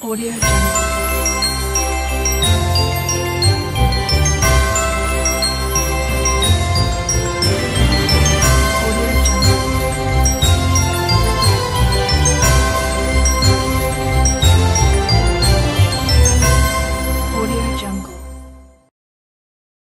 Audio Jungle.